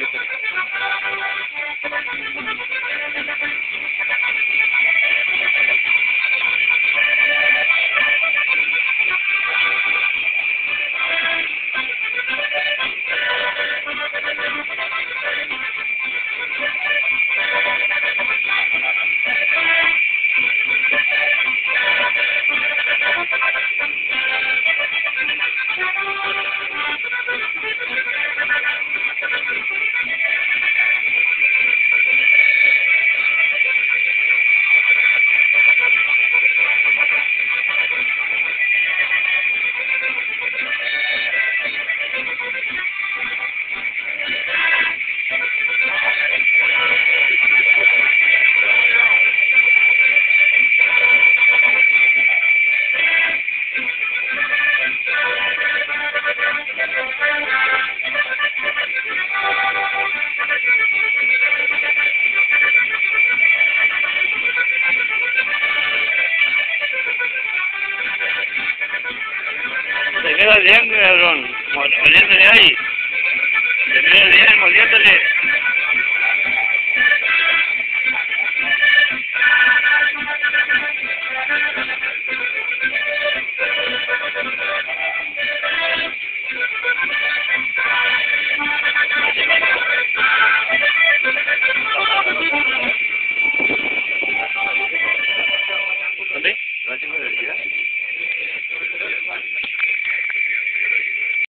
music. pega bien, cabrón. Moliéndole ahí. Le pega bien, moliéndole.